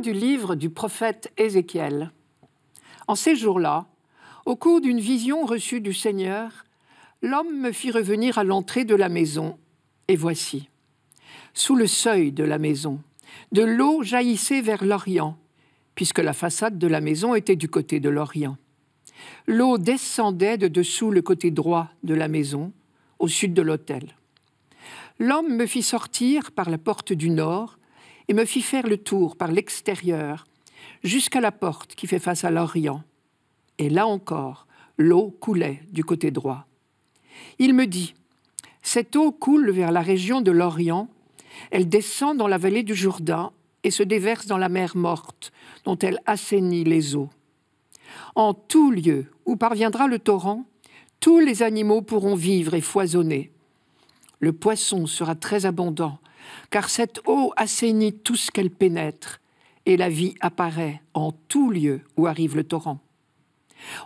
Du livre du prophète Ézéchiel. En ces jours-là, au cours d'une vision reçue du Seigneur, l'homme me fit revenir à l'entrée de la maison, et voici, sous le seuil de la maison, de l'eau jaillissait vers l'Orient, puisque la façade de la maison était du côté de l'Orient. L'eau descendait de dessous le côté droit de la maison, au sud de l'autel. L'homme me fit sortir par la porte du nord et me fit faire le tour par l'extérieur jusqu'à la porte qui fait face à l'Orient. Et là encore, l'eau coulait du côté droit. Il me dit, Cette eau coule vers la région de l'Orient, elle descend dans la vallée du Jourdain et se déverse dans la mer morte, dont elle assainit les eaux. En tout lieu où parviendra le torrent, tous les animaux pourront vivre et foisonner. Le poisson sera très abondant, car cette eau assainit tout ce qu'elle pénètre, et la vie apparaît en tout lieu où arrive le torrent.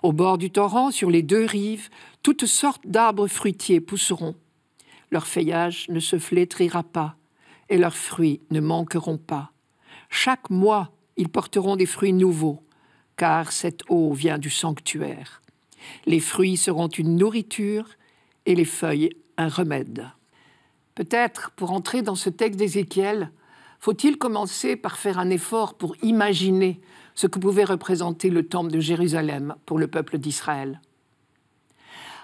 Au bord du torrent, sur les deux rives, toutes sortes d'arbres fruitiers pousseront. Leur feuillage ne se flétrira pas, et leurs fruits ne manqueront pas. Chaque mois, ils porteront des fruits nouveaux, car cette eau vient du sanctuaire. Les fruits seront une nourriture et les feuilles un remède. Peut-être, pour entrer dans ce texte d'Ézéchiel, faut-il commencer par faire un effort pour imaginer ce que pouvait représenter le temple de Jérusalem pour le peuple d'Israël?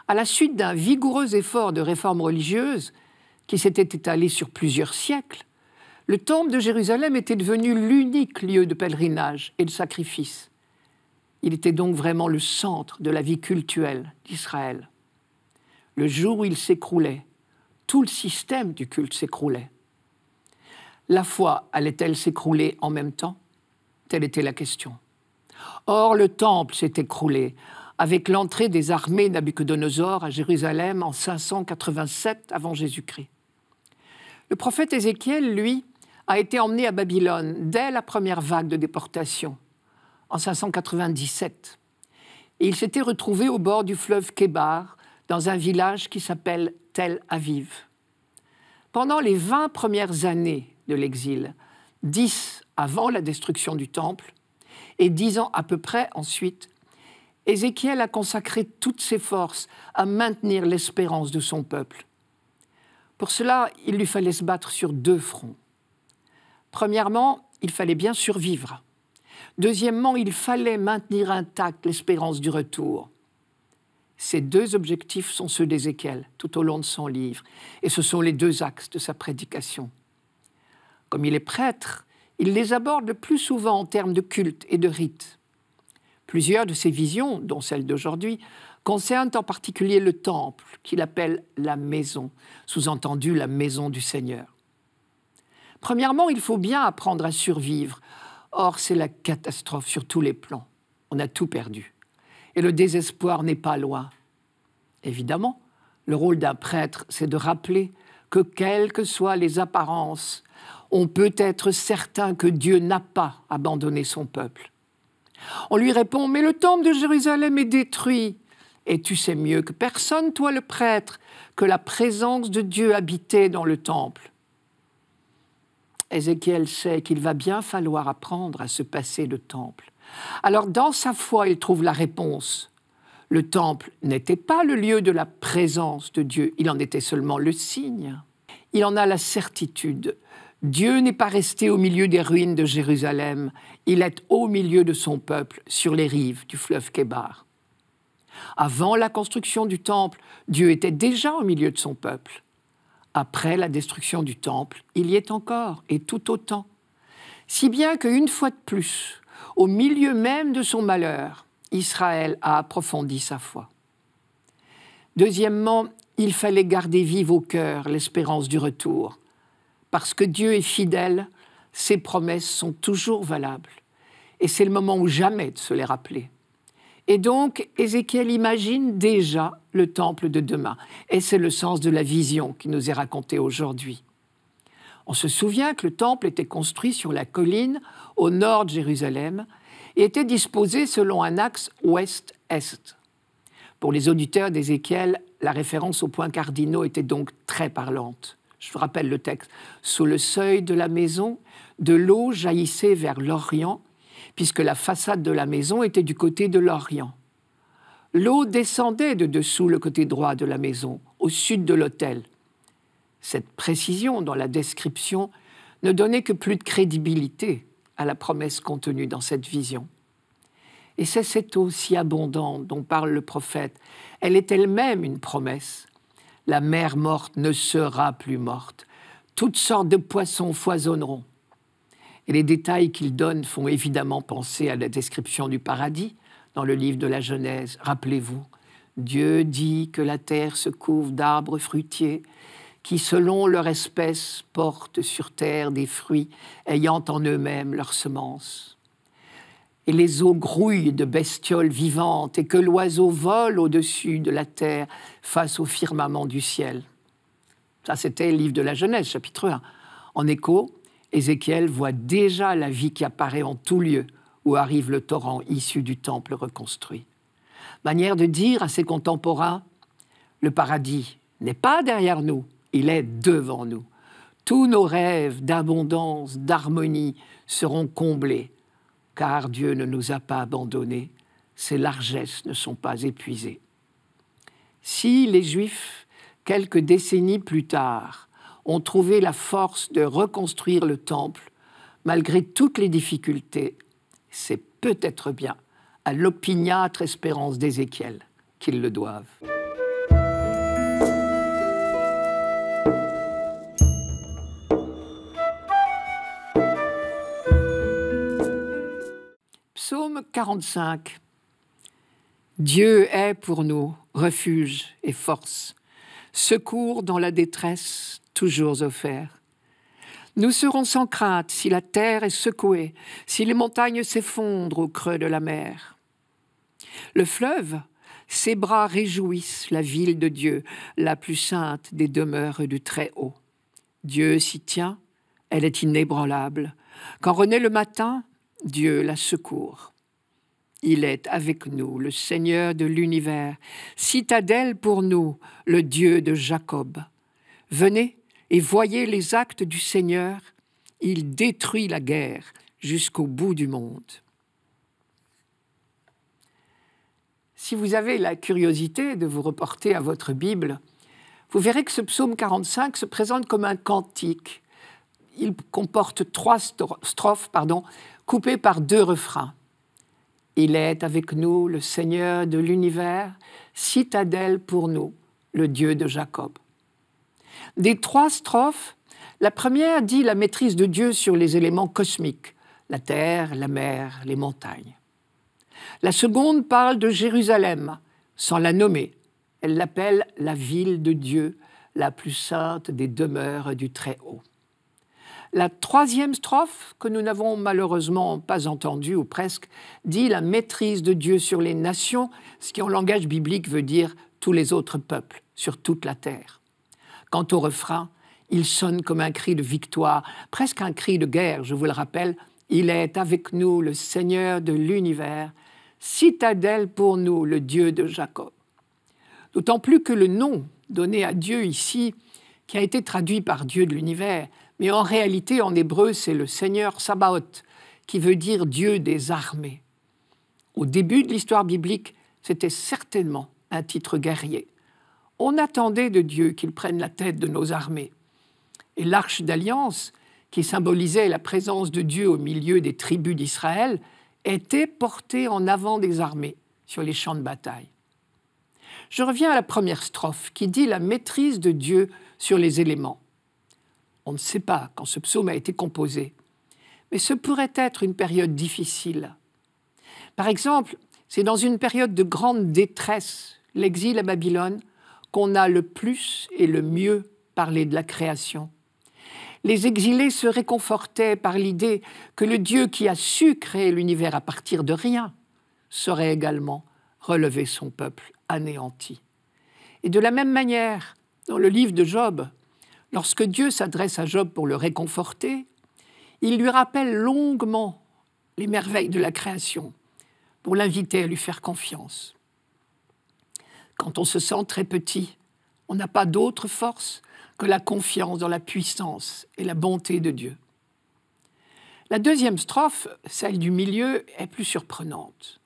À la suite d'un vigoureux effort de réforme religieuse qui s'était étalé sur plusieurs siècles, le temple de Jérusalem était devenu l'unique lieu de pèlerinage et de sacrifice. Il était donc vraiment le centre de la vie cultuelle d'Israël. Le jour où il s'écroulait, tout le système du culte s'écroulait. La foi allait-elle s'écrouler en même temps? Telle était la question. Or, le temple s'est écroulé avec l'entrée des armées Nabucodonosor à Jérusalem en 587 avant Jésus-Christ. Le prophète Ézéchiel, lui, a été emmené à Babylone dès la première vague de déportation, en 597. Et il s'était retrouvé au bord du fleuve Kébar, dans un village qui s'appelle Tel Aviv. Pendant les 20 premières années de l'exil, dix avant la destruction du temple et dix ans à peu près ensuite, Ézéchiel a consacré toutes ses forces à maintenir l'espérance de son peuple. Pour cela, il lui fallait se battre sur deux fronts. Premièrement, il fallait bien survivre. Deuxièmement, il fallait maintenir intacte l'espérance du retour. Ces deux objectifs sont ceux d'Ézéchiel tout au long de son livre, et ce sont les deux axes de sa prédication. Comme il est prêtre, il les aborde le plus souvent en termes de culte et de rite. Plusieurs de ses visions, dont celle d'aujourd'hui, concernent en particulier le temple, qu'il appelle la maison, sous-entendu la maison du Seigneur. Premièrement, il faut bien apprendre à survivre. Or, c'est la catastrophe sur tous les plans. On a tout perdu. Et le désespoir n'est pas loin. Évidemment, le rôle d'un prêtre, c'est de rappeler que quelles que soient les apparences, on peut être certain que Dieu n'a pas abandonné son peuple. On lui répond, mais le temple de Jérusalem est détruit. Et tu sais mieux que personne, toi le prêtre, que la présence de Dieu habitait dans le temple. Ézéchiel sait qu'il va bien falloir apprendre à se passer le temple. Alors dans sa foi, il trouve la réponse. Le temple n'était pas le lieu de la présence de Dieu, il en était seulement le signe. Il en a la certitude. Dieu n'est pas resté au milieu des ruines de Jérusalem, il est au milieu de son peuple, sur les rives du fleuve Kébar. Avant la construction du temple, Dieu était déjà au milieu de son peuple. Après la destruction du temple, il y est encore, et tout autant. Si bien qu'une fois de plus, au milieu même de son malheur, Israël a approfondi sa foi. Deuxièmement, il fallait garder vive au cœur l'espérance du retour. Parce que Dieu est fidèle, ses promesses sont toujours valables. Et c'est le moment ou jamais de se les rappeler. Et donc, Ézéchiel imagine déjà le temple de demain. Et c'est le sens de la vision qui nous est racontée aujourd'hui. On se souvient que le temple était construit sur la colline au nord de Jérusalem et était disposé selon un axe ouest-est. Pour les auditeurs d'Ézéchiel, la référence aux points cardinaux était donc très parlante. Je vous rappelle le texte. Sous le seuil de la maison, de l'eau jaillissait vers l'Orient, puisque la façade de la maison était du côté de l'Orient. L'eau descendait de dessous le côté droit de la maison, au sud de l'autel. Cette précision dans la description ne donnait que plus de crédibilité à la promesse contenue dans cette vision. Et c'est cette eau si abondante dont parle le prophète. Elle est elle-même une promesse. La mer morte ne sera plus morte. Toutes sortes de poissons foisonneront. Et les détails qu'il donne font évidemment penser à la description du paradis dans le livre de la Genèse. Rappelez-vous, Dieu dit que la terre se couvre d'arbres fruitiers qui, selon leur espèce, portent sur terre des fruits ayant en eux-mêmes leur semence. Et les eaux grouillent de bestioles vivantes et que l'oiseau vole au-dessus de la terre face au firmament du ciel. Ça, c'était le livre de la Genèse, chapitre 1. En écho, Ézéchiel voit déjà la vie qui apparaît en tout lieu où arrive le torrent issu du temple reconstruit. Manière de dire à ses contemporains, le paradis n'est pas derrière nous, il est devant nous. Tous nos rêves d'abondance, d'harmonie seront comblés, car Dieu ne nous a pas abandonnés, ses largesses ne sont pas épuisées. Si les Juifs, quelques décennies plus tard, ont trouvé la force de reconstruire le temple, malgré toutes les difficultés, c'est peut-être bien à l'opiniâtre espérance d'Ézéchiel qu'ils le doivent. 45. Dieu est pour nous refuge et force, secours dans la détresse, toujours offert. Nous serons sans crainte si la terre est secouée, si les montagnes s'effondrent au creux de la mer. Le fleuve, ses bras réjouissent la ville de Dieu, la plus sainte des demeures du Très-Haut. Dieu s'y tient, elle est inébranlable. Quand renaît le matin, Dieu la secourt. Il est avec nous, le Seigneur de l'univers, citadelle pour nous, le Dieu de Jacob. Venez, et voyez les actes du Seigneur, il détruit la guerre jusqu'au bout du monde. Si vous avez la curiosité de vous reporter à votre Bible, vous verrez que ce psaume 45 se présente comme un cantique. Il comporte trois strophes pardon, coupées par deux refrains. Il est avec nous le Seigneur de l'univers, citadelle pour nous, le Dieu de Jacob. Des trois strophes, la première dit la maîtrise de Dieu sur les éléments cosmiques, la terre, la mer, les montagnes. La seconde parle de Jérusalem, sans la nommer. Elle l'appelle la ville de Dieu, la plus sainte des demeures du Très-Haut. La troisième strophe, que nous n'avons malheureusement pas entendue ou presque, dit la maîtrise de Dieu sur les nations, ce qui en langage biblique veut dire tous les autres peuples sur toute la terre. Quant au refrain, il sonne comme un cri de victoire, presque un cri de guerre, je vous le rappelle. Il est avec nous le Seigneur de l'univers, citadelle pour nous, le Dieu de Jacob. D'autant plus que le nom donné à Dieu ici, qui a été traduit par Dieu de l'univers, mais en réalité en hébreu c'est le Seigneur Sabaoth, qui veut dire Dieu des armées. Au début de l'histoire biblique, c'était certainement un titre guerrier on attendait de Dieu qu'il prenne la tête de nos armées. Et l'arche d'alliance, qui symbolisait la présence de Dieu au milieu des tribus d'Israël, était portée en avant des armées sur les champs de bataille. Je reviens à la première strophe qui dit la maîtrise de Dieu sur les éléments. On ne sait pas quand ce psaume a été composé, mais ce pourrait être une période difficile. Par exemple, c'est dans une période de grande détresse, l'exil à Babylone, qu'on a le plus et le mieux parlé de la création. Les exilés se réconfortaient par l'idée que le Dieu qui a su créer l'univers à partir de rien saurait également relever son peuple anéanti. Et de la même manière, dans le livre de Job, lorsque Dieu s'adresse à Job pour le réconforter, il lui rappelle longuement les merveilles de la création pour l'inviter à lui faire confiance. Quand on se sent très petit, on n'a pas d'autre force que la confiance dans la puissance et la bonté de Dieu. La deuxième strophe, celle du milieu, est plus surprenante.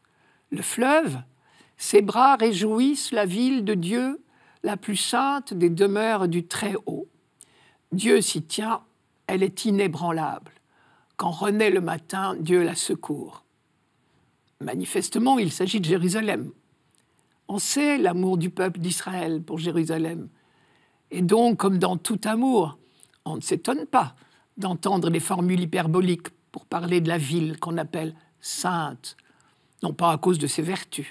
Le fleuve, ses bras réjouissent la ville de Dieu, la plus sainte des demeures du Très-Haut. Dieu s'y tient, elle est inébranlable. Quand renaît le matin, Dieu la secourt. Manifestement, il s'agit de Jérusalem. On sait l'amour du peuple d'Israël pour Jérusalem. Et donc, comme dans tout amour, on ne s'étonne pas d'entendre les formules hyperboliques pour parler de la ville qu'on appelle sainte, non pas à cause de ses vertus,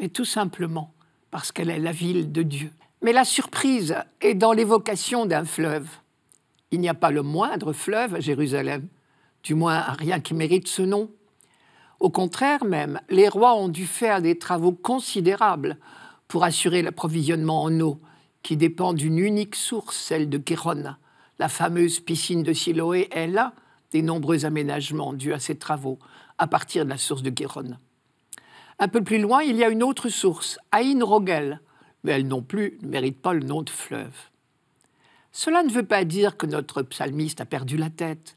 mais tout simplement parce qu'elle est la ville de Dieu. Mais la surprise est dans l'évocation d'un fleuve. Il n'y a pas le moindre fleuve à Jérusalem, du moins rien qui mérite ce nom. Au contraire même, les rois ont dû faire des travaux considérables pour assurer l'approvisionnement en eau, qui dépend d'une unique source, celle de Kéron. La fameuse piscine de Siloé est là des nombreux aménagements dus à ces travaux à partir de la source de Guéron. Un peu plus loin, il y a une autre source, Aïn Rogel, mais elle non plus ne mérite pas le nom de fleuve. Cela ne veut pas dire que notre psalmiste a perdu la tête.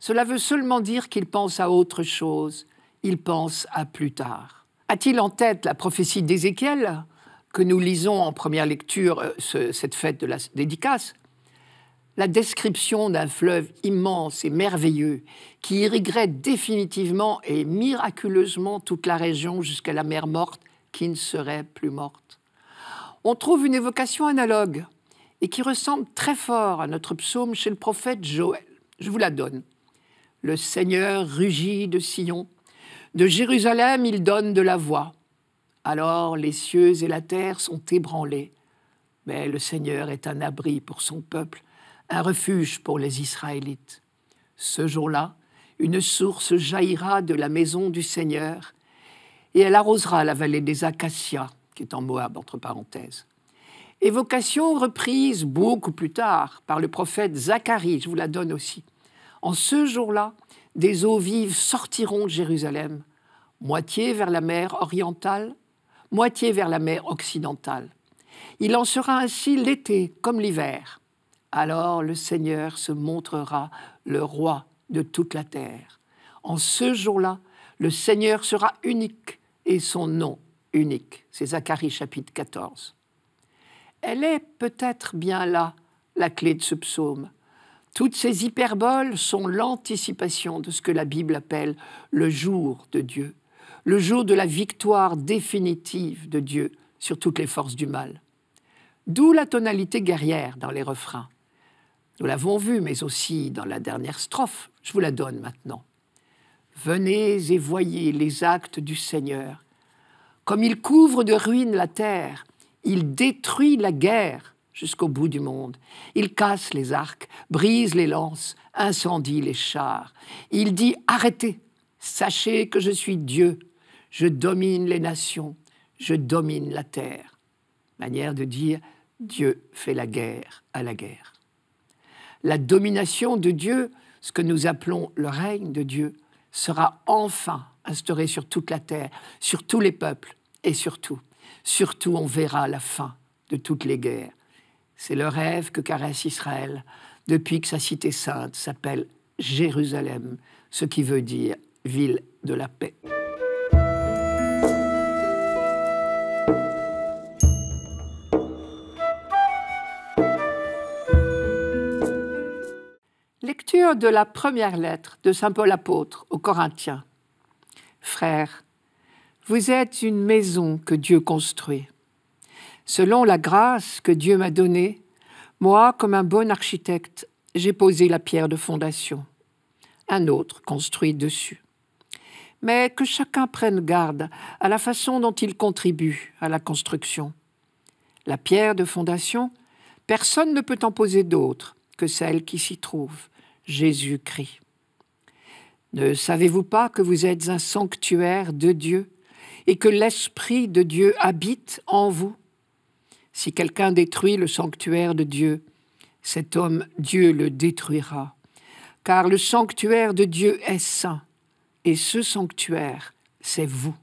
Cela veut seulement dire qu'il pense à autre chose, il pense à plus tard. A-t-il en tête la prophétie d'Ézéchiel que nous lisons en première lecture, euh, cette fête de la dédicace? La description d'un fleuve immense et merveilleux qui irriguerait définitivement et miraculeusement toute la région jusqu'à la mer morte qui ne serait plus morte. On trouve une évocation analogue et qui ressemble très fort à notre psaume chez le prophète Joël. Je vous la donne. Le Seigneur rugit de Sion, de Jérusalem il donne de la voix. Alors les cieux et la terre sont ébranlés, mais le Seigneur est un abri pour son peuple un refuge pour les Israélites. Ce jour-là, une source jaillira de la maison du Seigneur, et elle arrosera la vallée des Acacias, qui est en Moab, entre parenthèses. Évocation reprise beaucoup plus tard par le prophète Zacharie, je vous la donne aussi. En ce jour-là, des eaux vives sortiront de Jérusalem, moitié vers la mer orientale, moitié vers la mer occidentale. Il en sera ainsi l'été comme l'hiver alors le Seigneur se montrera le roi de toute la terre. En ce jour-là, le Seigneur sera unique et son nom unique. C'est Zacharie chapitre 14. Elle est peut-être bien là la clé de ce psaume. Toutes ces hyperboles sont l'anticipation de ce que la Bible appelle le jour de Dieu, le jour de la victoire définitive de Dieu sur toutes les forces du mal. D'où la tonalité guerrière dans les refrains. Nous l'avons vu, mais aussi dans la dernière strophe. Je vous la donne maintenant. Venez et voyez les actes du Seigneur. Comme il couvre de ruines la terre, il détruit la guerre jusqu'au bout du monde. Il casse les arcs, brise les lances, incendie les chars. Il dit Arrêtez, sachez que je suis Dieu, je domine les nations, je domine la terre. Manière de dire Dieu fait la guerre à la guerre la domination de Dieu, ce que nous appelons le règne de Dieu, sera enfin instauré sur toute la terre, sur tous les peuples et surtout, surtout on verra la fin de toutes les guerres. C'est le rêve que caresse Israël depuis que sa cité sainte s'appelle Jérusalem, ce qui veut dire ville de la paix. Lecture de la première lettre de Saint Paul apôtre aux Corinthiens. Frères, vous êtes une maison que Dieu construit. Selon la grâce que Dieu m'a donnée, moi, comme un bon architecte, j'ai posé la pierre de fondation. Un autre construit dessus. Mais que chacun prenne garde à la façon dont il contribue à la construction. La pierre de fondation, personne ne peut en poser d'autre que celle qui s'y trouve, Jésus-Christ. Ne savez-vous pas que vous êtes un sanctuaire de Dieu et que l'Esprit de Dieu habite en vous? Si quelqu'un détruit le sanctuaire de Dieu, cet homme, Dieu le détruira. Car le sanctuaire de Dieu est saint, et ce sanctuaire, c'est vous.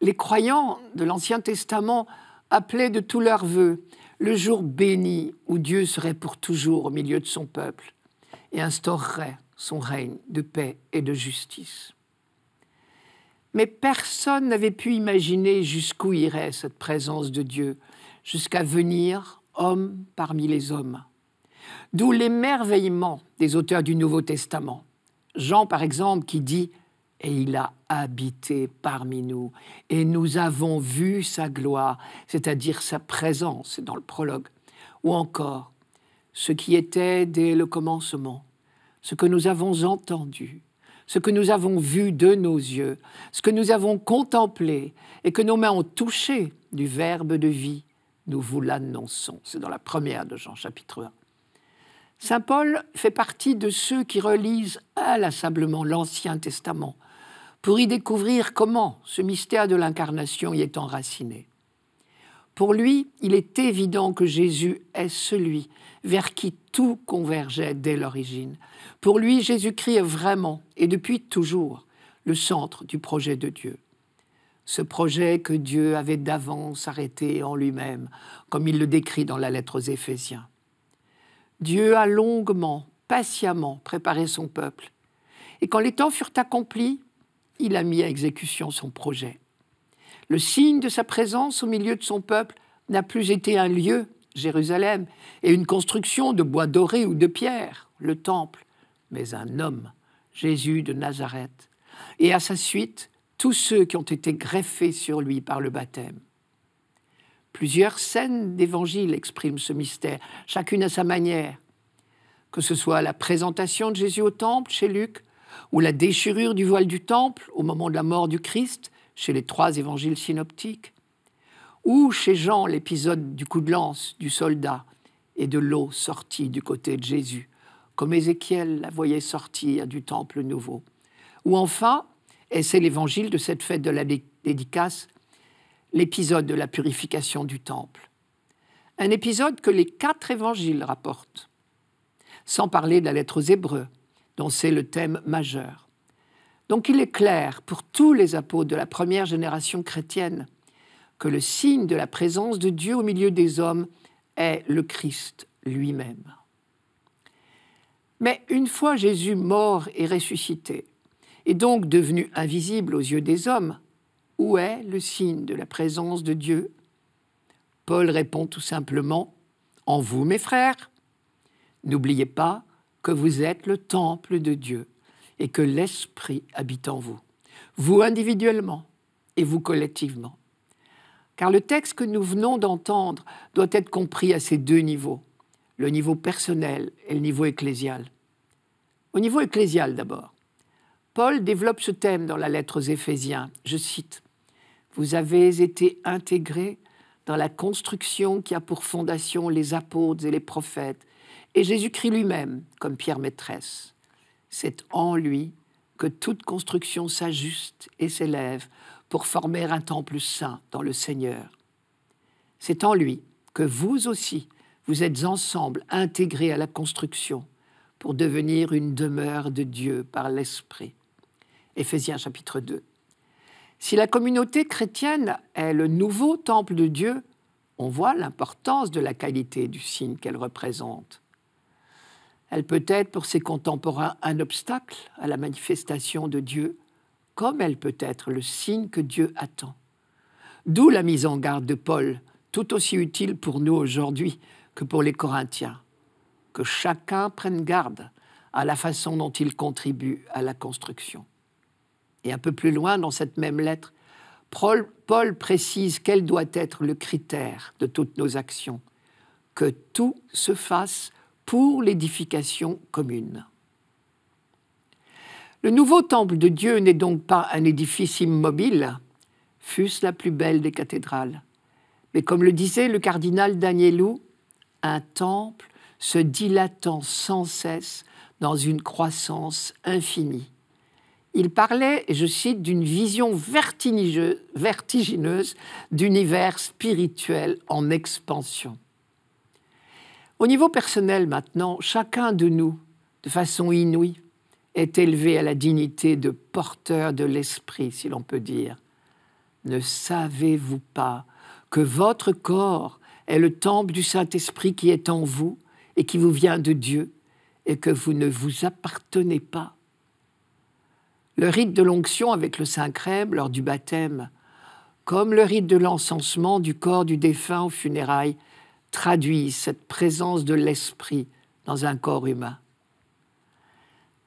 Les croyants de l'Ancien Testament appelaient de tous leurs voeux le jour béni où Dieu serait pour toujours au milieu de son peuple et instaurerait son règne de paix et de justice. Mais personne n'avait pu imaginer jusqu'où irait cette présence de Dieu, jusqu'à venir homme parmi les hommes. D'où l'émerveillement des auteurs du Nouveau Testament. Jean, par exemple, qui dit Et il a habité parmi nous, et nous avons vu sa gloire, c'est-à-dire sa présence, dans le prologue. Ou encore, ce qui était dès le commencement, ce que nous avons entendu, ce que nous avons vu de nos yeux, ce que nous avons contemplé et que nos mains ont touché du Verbe de vie, nous vous l'annonçons. C'est dans la première de Jean chapitre 1. Saint Paul fait partie de ceux qui relisent inlassablement l'Ancien Testament pour y découvrir comment ce mystère de l'incarnation y est enraciné. Pour lui, il est évident que Jésus est celui vers qui tout convergeait dès l'origine. Pour lui, Jésus-Christ est vraiment, et depuis toujours, le centre du projet de Dieu. Ce projet que Dieu avait d'avance arrêté en lui-même, comme il le décrit dans la lettre aux Éphésiens. Dieu a longuement, patiemment préparé son peuple. Et quand les temps furent accomplis, il a mis à exécution son projet. Le signe de sa présence au milieu de son peuple n'a plus été un lieu, Jérusalem, et une construction de bois doré ou de pierre, le temple, mais un homme, Jésus de Nazareth, et à sa suite tous ceux qui ont été greffés sur lui par le baptême. Plusieurs scènes d'évangile expriment ce mystère, chacune à sa manière. Que ce soit la présentation de Jésus au temple chez Luc, ou la déchirure du voile du temple au moment de la mort du Christ chez les trois évangiles synoptiques, ou chez Jean l'épisode du coup de lance du soldat et de l'eau sortie du côté de Jésus, comme Ézéchiel la voyait sortir du temple nouveau. Ou enfin, et c'est l'évangile de cette fête de la dédicace, l'épisode de la purification du temple. Un épisode que les quatre évangiles rapportent, sans parler de la lettre aux Hébreux, dont c'est le thème majeur. Donc il est clair pour tous les apôtres de la première génération chrétienne que le signe de la présence de Dieu au milieu des hommes est le Christ lui-même. Mais une fois Jésus mort et ressuscité, et donc devenu invisible aux yeux des hommes, où est le signe de la présence de Dieu? Paul répond tout simplement En vous, mes frères. N'oubliez pas que vous êtes le temple de Dieu et que l'Esprit habite en vous, vous individuellement et vous collectivement. Car le texte que nous venons d'entendre doit être compris à ces deux niveaux, le niveau personnel et le niveau ecclésial. Au niveau ecclésial d'abord, Paul développe ce thème dans la lettre aux Éphésiens. Je cite vous avez été intégrés dans la construction qui a pour fondation les apôtres et les prophètes, et Jésus-Christ lui-même comme pierre maîtresse. C'est en lui que toute construction s'ajuste et s'élève pour former un temple saint dans le Seigneur. C'est en lui que vous aussi, vous êtes ensemble intégrés à la construction pour devenir une demeure de Dieu par l'Esprit. Éphésiens chapitre 2. Si la communauté chrétienne est le nouveau temple de Dieu, on voit l'importance de la qualité du signe qu'elle représente. Elle peut être pour ses contemporains un obstacle à la manifestation de Dieu, comme elle peut être le signe que Dieu attend. D'où la mise en garde de Paul, tout aussi utile pour nous aujourd'hui que pour les Corinthiens. Que chacun prenne garde à la façon dont il contribue à la construction. Et un peu plus loin, dans cette même lettre, Paul, précise quel doit être le critère de toutes nos actions, que tout se fasse pour l'édification commune. Le nouveau temple de Dieu n'est donc pas un édifice immobile, fût-ce la plus belle des cathédrales, mais comme le disait le cardinal Danielou, un temple se dilatant sans cesse dans une croissance infinie il parlait, je cite, d'une vision vertigineuse d'univers spirituel en expansion. Au niveau personnel maintenant, chacun de nous, de façon inouïe, est élevé à la dignité de porteur de l'esprit, si l'on peut dire. Ne savez-vous pas que votre corps est le temple du Saint-Esprit qui est en vous et qui vous vient de Dieu, et que vous ne vous appartenez pas? Le rite de l'onction avec le Saint-Crème lors du baptême, comme le rite de l'encensement du corps du défunt aux funérailles, traduit cette présence de l'Esprit dans un corps humain.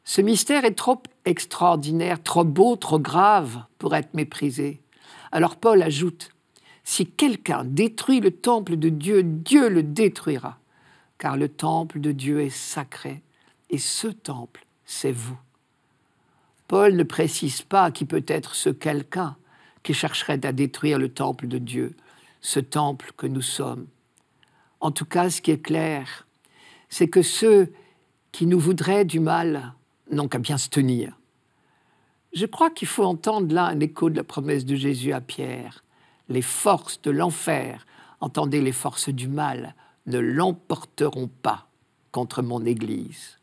Ce mystère est trop extraordinaire, trop beau, trop grave pour être méprisé. Alors Paul ajoute, Si quelqu'un détruit le temple de Dieu, Dieu le détruira, car le temple de Dieu est sacré, et ce temple, c'est vous. Paul ne précise pas qui peut être ce quelqu'un qui chercherait à détruire le temple de Dieu, ce temple que nous sommes. En tout cas, ce qui est clair, c'est que ceux qui nous voudraient du mal n'ont qu'à bien se tenir. Je crois qu'il faut entendre là un écho de la promesse de Jésus à Pierre. Les forces de l'enfer, entendez les forces du mal, ne l'emporteront pas contre mon Église.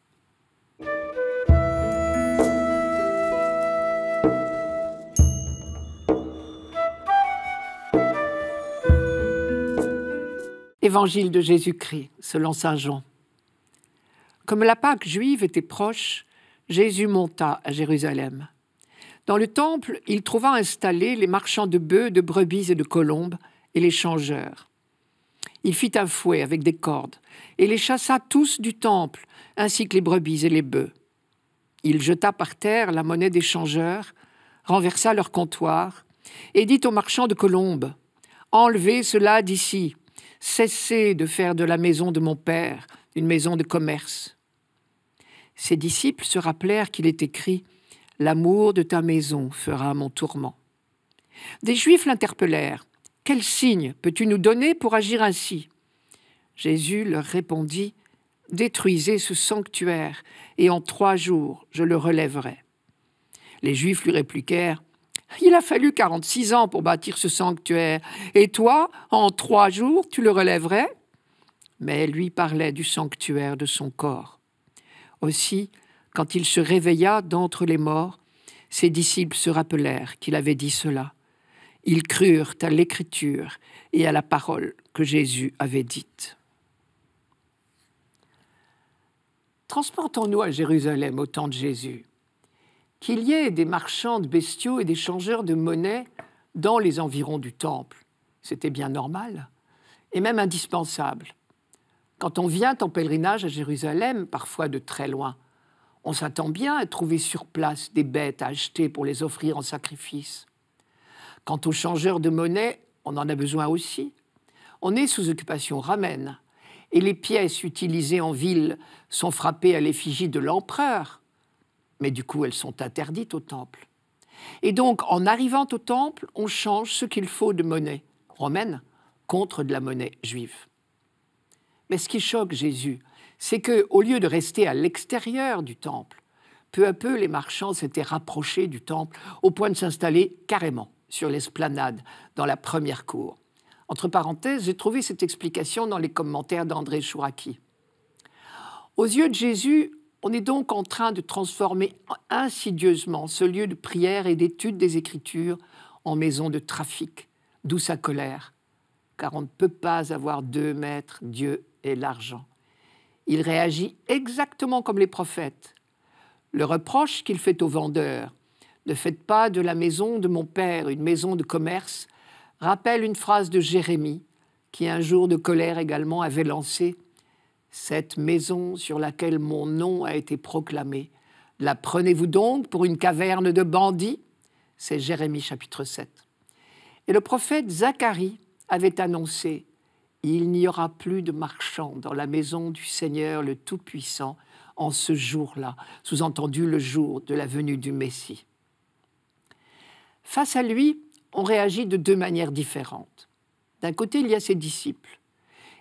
Évangile de Jésus-Christ selon Saint Jean. Comme la Pâque juive était proche, Jésus monta à Jérusalem. Dans le temple, il trouva installés les marchands de bœufs, de brebis et de colombes, et les changeurs. Il fit un fouet avec des cordes, et les chassa tous du temple, ainsi que les brebis et les bœufs. Il jeta par terre la monnaie des changeurs, renversa leur comptoir, et dit aux marchands de colombes Enlevez cela d'ici, cessez de faire de la maison de mon père une maison de commerce. Ses disciples se rappelèrent qu'il est écrit L'amour de ta maison fera mon tourment. Des Juifs l'interpellèrent. Quel signe peux-tu nous donner pour agir ainsi? Jésus leur répondit Détruisez ce sanctuaire, et en trois jours je le relèverai. Les Juifs lui répliquèrent Il a fallu quarante-six ans pour bâtir ce sanctuaire, et toi, en trois jours, tu le relèverais? Mais lui parlait du sanctuaire de son corps. Aussi, quand il se réveilla d'entre les morts, ses disciples se rappelèrent qu'il avait dit cela. Ils crurent à l'écriture et à la parole que Jésus avait dite. Transportons-nous à Jérusalem au temps de Jésus. Qu'il y ait des marchands de bestiaux et des changeurs de monnaie dans les environs du temple, c'était bien normal et même indispensable. Quand on vient en pèlerinage à Jérusalem, parfois de très loin, on s'attend bien à trouver sur place des bêtes à acheter pour les offrir en sacrifice. Quant aux changeurs de monnaie, on en a besoin aussi. On est sous occupation ramène, et les pièces utilisées en ville sont frappées à l'effigie de l'empereur, mais du coup elles sont interdites au temple. Et donc, en arrivant au temple, on change ce qu'il faut de monnaie romaine contre de la monnaie juive. Mais ce qui choque Jésus, c'est que, au lieu de rester à l'extérieur du temple, peu à peu les marchands s'étaient rapprochés du temple au point de s'installer carrément sur l'esplanade dans la première cour. Entre parenthèses, j'ai trouvé cette explication dans les commentaires d'André Chouraki. Aux yeux de Jésus, on est donc en train de transformer insidieusement ce lieu de prière et d'étude des Écritures en maison de trafic, d'où sa colère, car on ne peut pas avoir deux maîtres, Dieu et l'argent. Il réagit exactement comme les prophètes. Le reproche qu'il fait aux vendeurs, ne faites pas de la maison de mon père une maison de commerce, rappelle une phrase de Jérémie, qui un jour de colère également avait lancé Cette maison sur laquelle mon nom a été proclamé, la prenez-vous donc pour une caverne de bandits? C'est Jérémie chapitre 7. Et le prophète Zacharie avait annoncé il n'y aura plus de marchands dans la maison du Seigneur le Tout-Puissant en ce jour-là, sous-entendu le jour de la venue du Messie. Face à lui, on réagit de deux manières différentes. D'un côté, il y a ses disciples,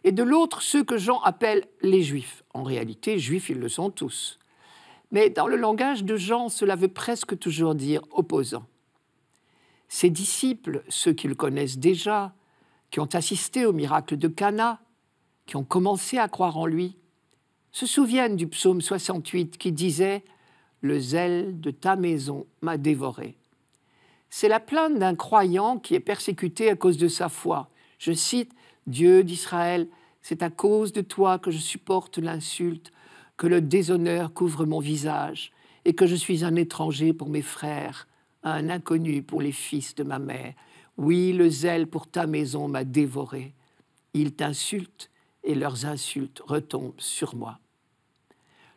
et de l'autre, ceux que Jean appelle les Juifs. En réalité, Juifs, ils le sont tous. Mais dans le langage de Jean, cela veut presque toujours dire opposant. Ses disciples, ceux qu'ils connaissent déjà, qui ont assisté au miracle de Cana, qui ont commencé à croire en lui, se souviennent du psaume 68 qui disait Le zèle de ta maison m'a dévoré. C'est la plainte d'un croyant qui est persécuté à cause de sa foi, Je cite Dieu d'Israël, c'est à cause de toi que je supporte l'insulte, que le déshonneur couvre mon visage, et que je suis un étranger pour mes frères, un inconnu pour les fils de ma mère. Oui, le zèle pour ta maison m'a dévoré. Ils t'insultent et leurs insultes retombent sur moi.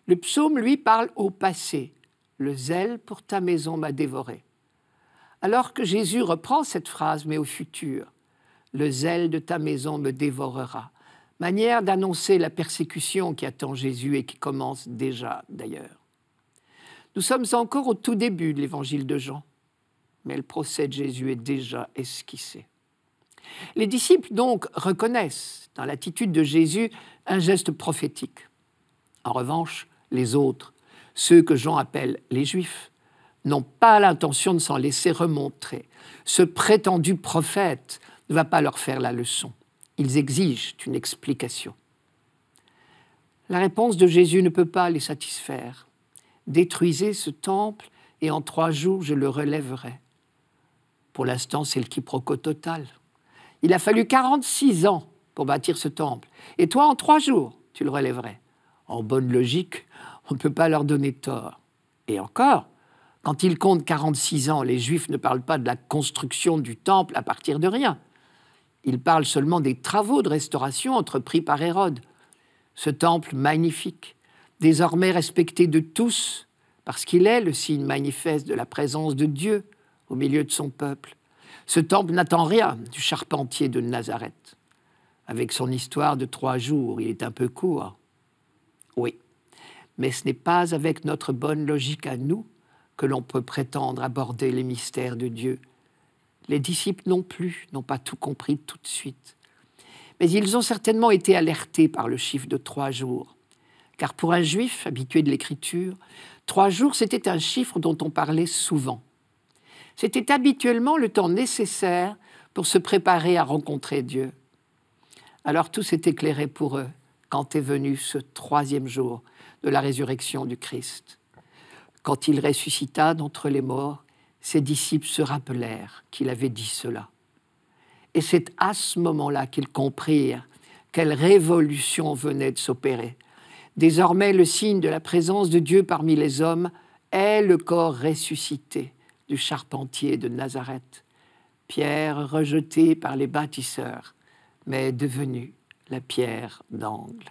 Le psaume, lui, parle au passé. Le zèle pour ta maison m'a dévoré. Alors que Jésus reprend cette phrase, mais au futur, le zèle de ta maison me dévorera. Manière d'annoncer la persécution qui attend Jésus et qui commence déjà d'ailleurs. Nous sommes encore au tout début de l'évangile de Jean, mais le procès de Jésus est déjà esquissé. Les disciples donc reconnaissent dans l'attitude de Jésus un geste prophétique. En revanche, les autres, ceux que Jean appelle les Juifs, n'ont pas l'intention de s'en laisser remontrer. Ce prétendu prophète ne va pas leur faire la leçon. Ils exigent une explication. La réponse de Jésus ne peut pas les satisfaire. Détruisez ce temple et en trois jours je le relèverai. Pour l'instant, c'est le quiproquo total. Il a fallu 46 ans pour bâtir ce temple. Et toi, en trois jours, tu le relèverais. En bonne logique, on ne peut pas leur donner tort. Et encore, quand ils comptent 46 ans, les Juifs ne parlent pas de la construction du temple à partir de rien. Ils parlent seulement des travaux de restauration entrepris par Hérode. Ce temple magnifique, désormais respecté de tous, parce qu'il est le signe manifeste de la présence de Dieu au milieu de son peuple. Ce temple n'attend rien du charpentier de Nazareth. Avec son histoire de trois jours, il est un peu court. Oui, mais ce n'est pas avec notre bonne logique à nous que l'on peut prétendre aborder les mystères de Dieu. Les disciples non plus n'ont pas tout compris tout de suite. Mais ils ont certainement été alertés par le chiffre de trois jours. Car pour un juif habitué de l'écriture, trois jours, c'était un chiffre dont on parlait souvent. C'était habituellement le temps nécessaire pour se préparer à rencontrer Dieu. Alors tout s'est éclairé pour eux quand est venu ce troisième jour de la résurrection du Christ. Quand il ressuscita d'entre les morts, ses disciples se rappelèrent qu'il avait dit cela. Et c'est à ce moment-là qu'ils comprirent quelle révolution venait de s'opérer. Désormais, le signe de la présence de Dieu parmi les hommes est le corps ressuscité du charpentier de Nazareth, pierre rejetée par les bâtisseurs, mais devenue la pierre d'angle.